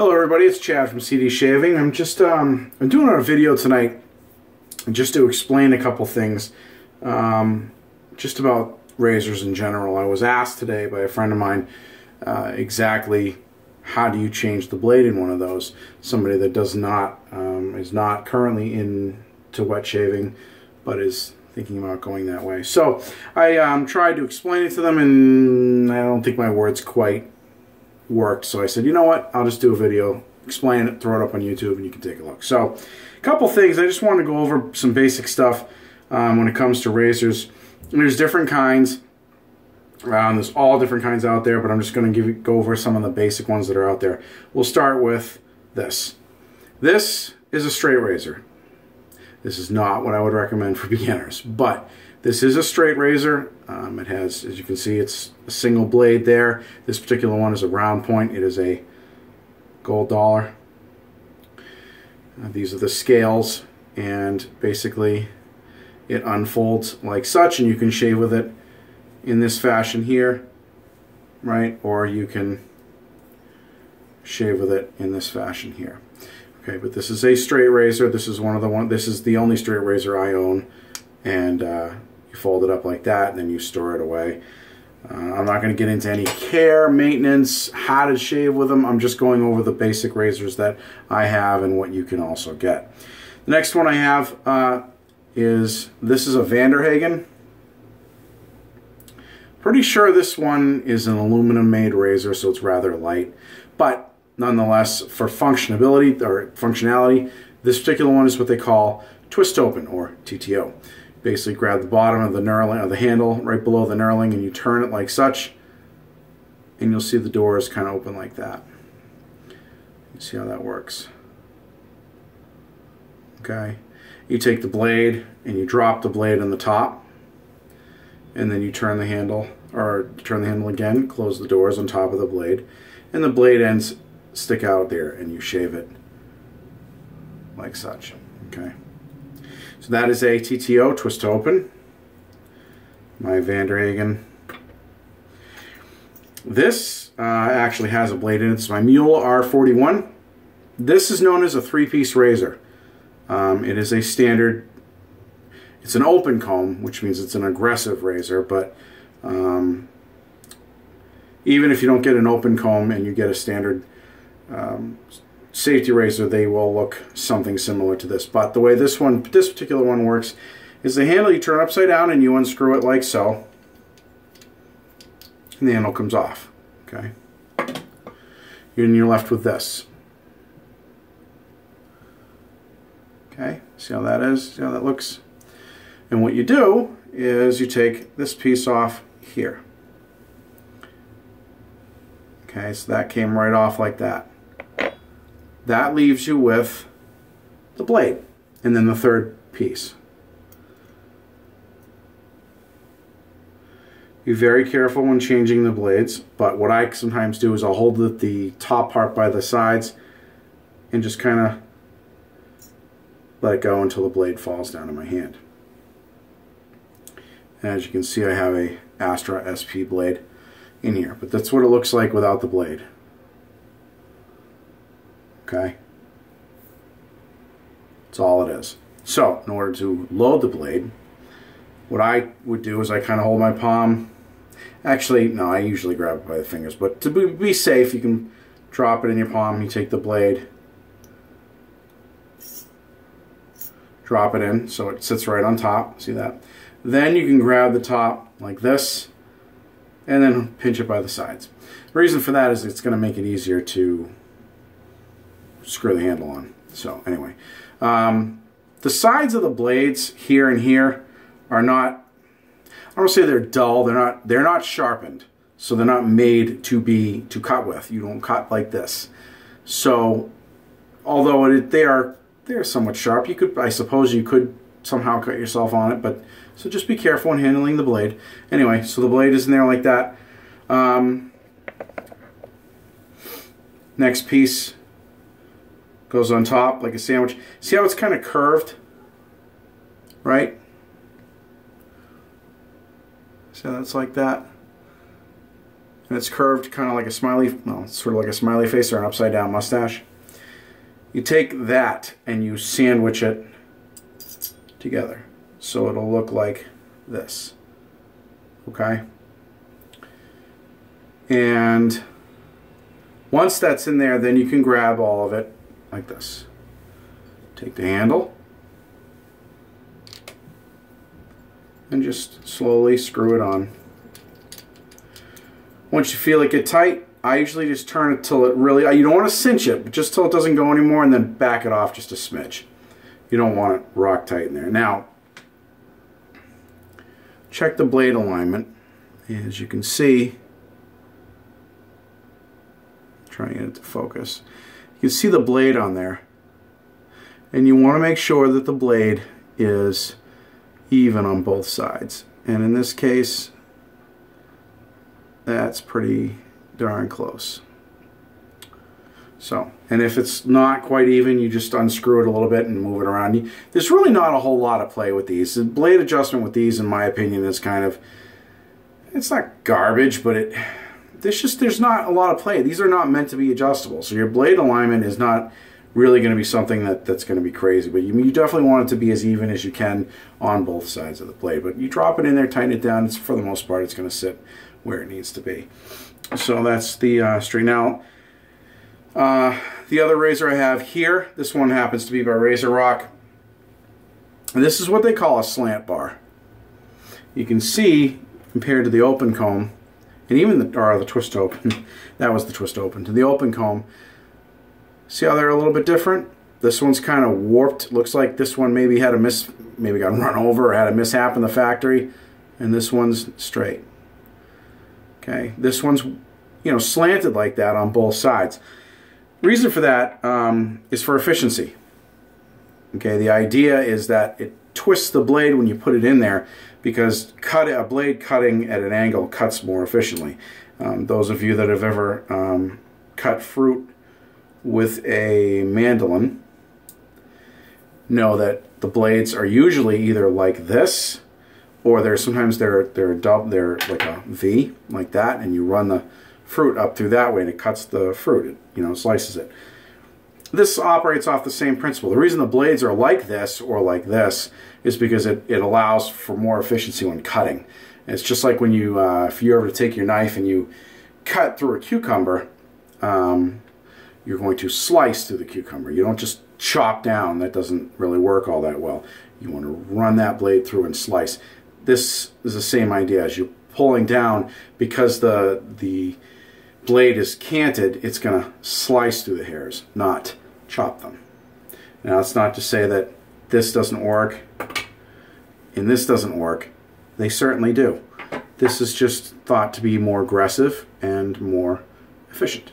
Hello everybody, it's Chad from CD Shaving. I'm just um, I'm doing a video tonight just to explain a couple things um, just about razors in general. I was asked today by a friend of mine uh, exactly how do you change the blade in one of those. Somebody that does not um, is not currently into wet shaving but is thinking about going that way. So I um, tried to explain it to them and I don't think my words quite worked. So I said, you know what? I'll just do a video, explain it, throw it up on YouTube, and you can take a look. So a couple things. I just want to go over some basic stuff um, when it comes to razors. There's different kinds. Um, there's all different kinds out there, but I'm just going to give you, go over some of the basic ones that are out there. We'll start with this. This is a straight razor. This is not what I would recommend for beginners, but this is a straight razor. Um, it has, as you can see, it's a single blade there. This particular one is a round point. It is a gold dollar. Uh, these are the scales, and basically it unfolds like such, and you can shave with it in this fashion here, right? Or you can shave with it in this fashion here. Okay, but this is a straight razor. This is one of the one. This is the only straight razor I own, and uh, you fold it up like that and then you store it away. Uh, I'm not going to get into any care, maintenance, how to shave with them. I'm just going over the basic razors that I have and what you can also get. The next one I have uh, is, this is a Vanderhagen. Pretty sure this one is an aluminum made razor, so it's rather light. But nonetheless, for functionability or functionality, this particular one is what they call twist open or TTO basically grab the bottom of the knurling of the handle right below the knurling and you turn it like such and you'll see the doors kind of open like that. You see how that works. Okay. You take the blade and you drop the blade on the top and then you turn the handle or turn the handle again, close the doors on top of the blade and the blade ends stick out there and you shave it like such. Okay. So that is a TTO twist open. My Vanderhagen. This uh, actually has a blade in it. It's my Muhle R41. This is known as a three-piece razor. Um, it is a standard, it's an open comb, which means it's an aggressive razor, but um, even if you don't get an open comb and you get a standard um, safety razor, they will look something similar to this. But the way this one, this particular one works, is the handle you turn upside down and you unscrew it like so. And the handle comes off. Okay. And you're left with this. Okay, see how that is? See how that looks? And what you do is you take this piece off here. Okay, so that came right off like that that leaves you with the blade and then the third piece. Be very careful when changing the blades, but what I sometimes do is I'll hold the, the top part by the sides and just kind of let it go until the blade falls down in my hand. And as you can see I have a Astra SP blade in here, but that's what it looks like without the blade okay? That's all it is. So, in order to load the blade, what I would do is I kind of hold my palm. Actually, no, I usually grab it by the fingers, but to be safe, you can drop it in your palm, you take the blade, drop it in so it sits right on top, see that? Then you can grab the top like this, and then pinch it by the sides. The reason for that is it's going to make it easier to screw the handle on. So anyway, um, the sides of the blades here and here are not, I don't say they're dull, they're not, they're not sharpened. So they're not made to be, to cut with. You don't cut like this. So although it, they are, they are somewhat sharp, you could, I suppose you could somehow cut yourself on it, but so just be careful when handling the blade. Anyway, so the blade is in there like that. Um, next piece goes on top like a sandwich. See how it's kind of curved? Right? So that's like that. and it's curved kind of like a smiley, well, sort of like a smiley face or an upside down mustache. You take that and you sandwich it together. So it'll look like this. Okay? And once that's in there, then you can grab all of it like this. Take the handle and just slowly screw it on. Once you feel it get tight, I usually just turn it till it really, you don't want to cinch it, but just till it doesn't go anymore and then back it off just a smidge. You don't want it rock tight in there. Now, check the blade alignment. As you can see, trying to get it to focus. You see the blade on there. And you want to make sure that the blade is even on both sides. And in this case, that's pretty darn close. So, and if it's not quite even, you just unscrew it a little bit and move it around. There's really not a whole lot of play with these. The blade adjustment with these, in my opinion, is kind of, it's not garbage, but it, there's just, there's not a lot of play. These are not meant to be adjustable. So your blade alignment is not really going to be something that, that's going to be crazy. But you, you definitely want it to be as even as you can on both sides of the blade. But you drop it in there, tighten it down. It's, for the most part, it's going to sit where it needs to be. So that's the uh, string. Now, uh, the other razor I have here, this one happens to be by RazoRock. And this is what they call a slant bar. You can see, compared to the open comb, and even the, or the twist open, that was the twist open, to the open comb, see how they're a little bit different? This one's kind of warped. Looks like this one maybe had a miss, maybe got run over or had a mishap in the factory. And this one's straight. Okay, this one's, you know, slanted like that on both sides. Reason for that um, is for efficiency. Okay, the idea is that it twists the blade when you put it in there because cut a blade cutting at an angle cuts more efficiently. Um, those of you that have ever um, cut fruit with a mandolin know that the blades are usually either like this or they're sometimes they're they're double they're like a V like that and you run the fruit up through that way and it cuts the fruit it you know slices it this operates off the same principle. The reason the blades are like this or like this is because it, it allows for more efficiency when cutting. And it's just like when you uh, if you ever take your knife and you cut through a cucumber um, you're going to slice through the cucumber. You don't just chop down. That doesn't really work all that well. You want to run that blade through and slice. This is the same idea. As you pulling down because the the blade is canted it's going to slice through the hairs not chop them. Now it's not to say that this doesn't work and this doesn't work. They certainly do. This is just thought to be more aggressive and more efficient.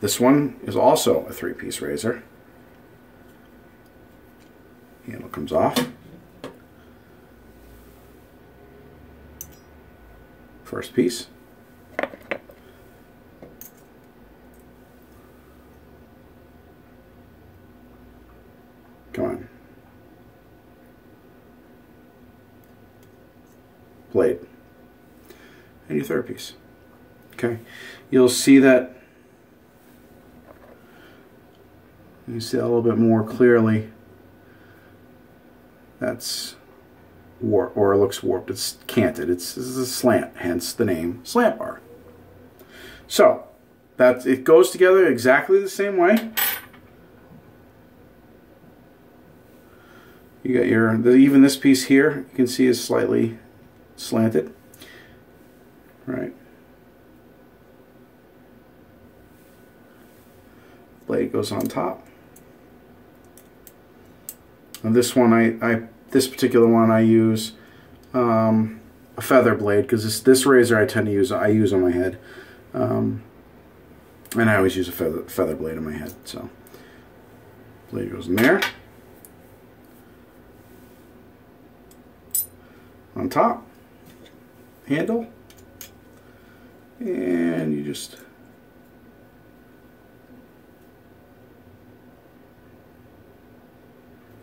This one is also a three-piece razor. Handle comes off. First piece. Come on. Blade. And your third piece. Okay. You'll see that you see that a little bit more clearly. That's warp, or it looks warped. It's canted. It's, it's a slant, hence the name slant bar. So that it goes together exactly the same way. You got your the, even this piece here you can see is slightly slanted, right? Blade goes on top. And this one I, I this particular one I use um, a feather blade because this, this razor I tend to use, I use on my head. Um, and I always use a feather, feather blade on my head. So blade goes in there. On top, handle, and you just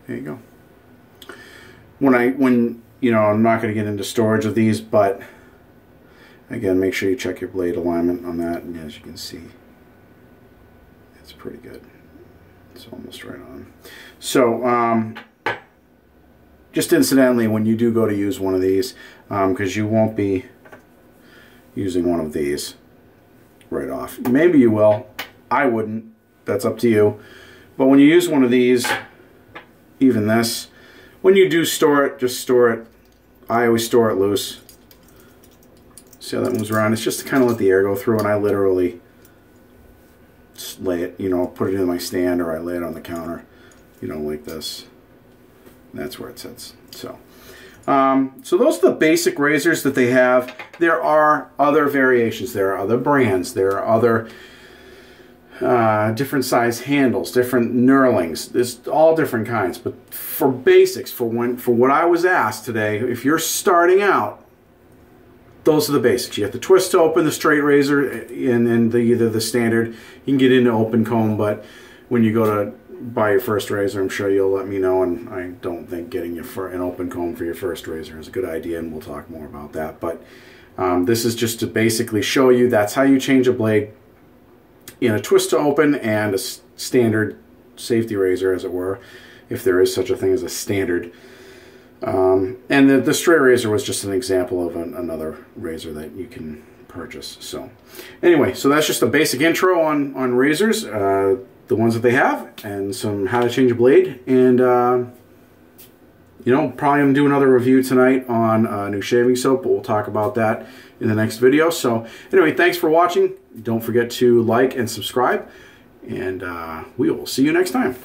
there you go when I when you know I'm not going to get into storage of these, but Again, make sure you check your blade alignment on that, and as you can see, it's pretty good. It's almost right on. So, um, just incidentally, when you do go to use one of these, because um, you won't be using one of these right off. Maybe you will. I wouldn't. That's up to you. But when you use one of these, even this, when you do store it, just store it. I always store it loose. See how that moves around? It's just to kind of let the air go through, and I literally lay it, you know, put it in my stand, or I lay it on the counter, you know, like this. That's where it sits. So, um, so those are the basic razors that they have. There are other variations. There are other brands. There are other uh, different size handles, different knurlings. There's all different kinds. But for basics, for when for what I was asked today, if you're starting out, those are the basics. You have the twist to open, the straight razor, and then the, either the standard. You can get into open comb, but when you go to buy your first razor, I'm sure you'll let me know. And I don't think getting you for an open comb for your first razor is a good idea, and we'll talk more about that. But um, this is just to basically show you that's how you change a blade in a twist to open and a standard safety razor, as it were, if there is such a thing as a standard. Um, and the, the straight razor was just an example of an, another razor that you can purchase. So anyway, so that's just a basic intro on, on razors, uh, the ones that they have, and some how to change a blade. And, uh, you know, probably to do another review tonight on uh, new shaving soap, but we'll talk about that in the next video. So anyway, thanks for watching. Don't forget to like and subscribe, and uh, we will see you next time.